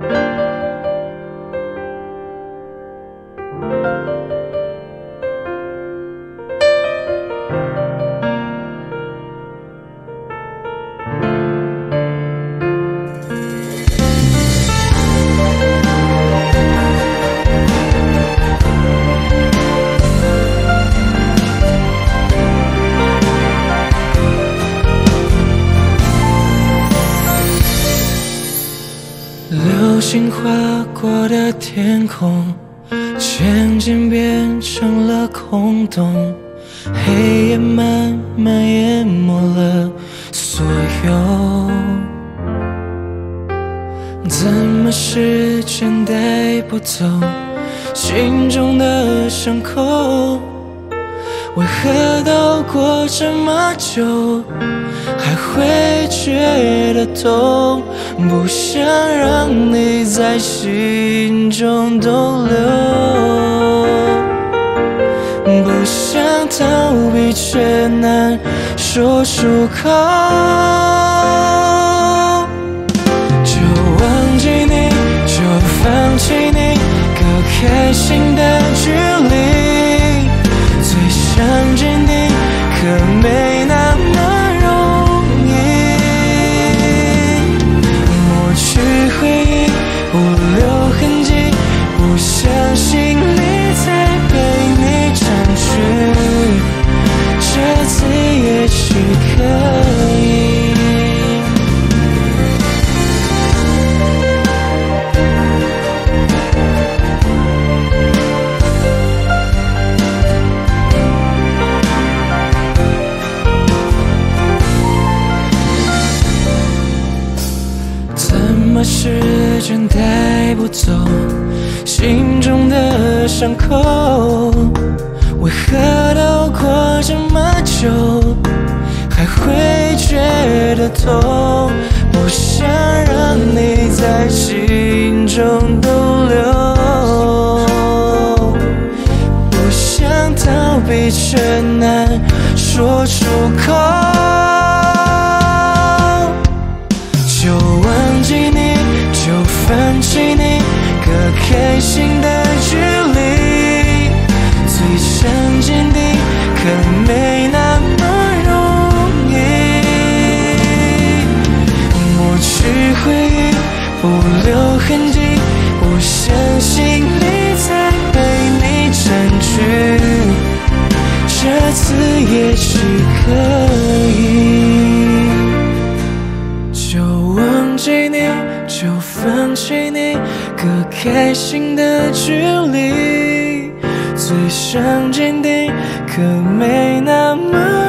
Música 流星划过的天空，渐渐变成了空洞，黑夜慢慢淹没了所有。怎么时间带不走心中的伤口？为何都过这么久，还会觉得痛？不想让你在心中逗留，不想逃避却难说出口。就忘记你，就放弃你，可开心的时间带不走心中的伤口？为何都过这么久，还会觉得痛？不想让你在心中逗留，不想逃避却难说出口。开心开心的距离。最想坚定，可没那么